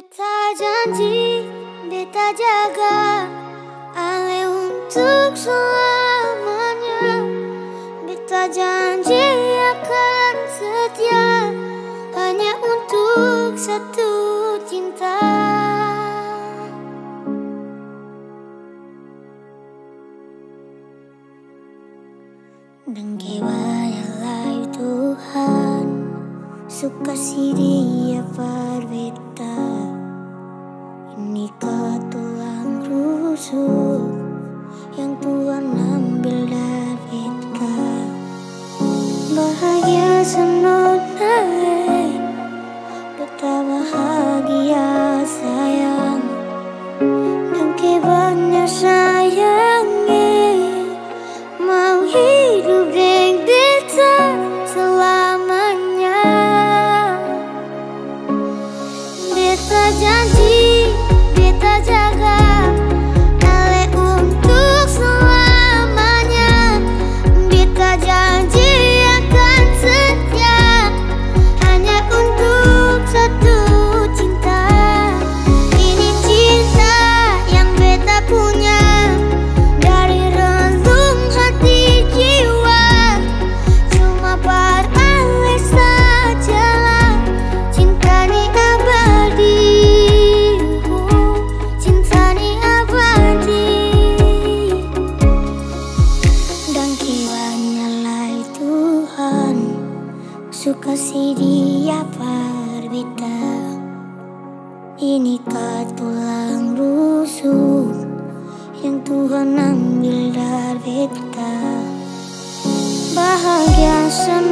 Beta janji, beta jaga Ale untuk selamanya. Beta janji akan setia Hanya untuk satu cinta. Dan kebanyalah Tuhan Suka si dia tulang rusuk Yang Tuhan ambil dari kita. Bahagia senonai Betapa bahagia sayang. Dan kebanyakan sayangnya Mau hidup dengan beta selamanya. Beta janji, Suka si dia berbeda Inikah tulang rusuk Yang Tuhan ambil dari beta Bahagia senonai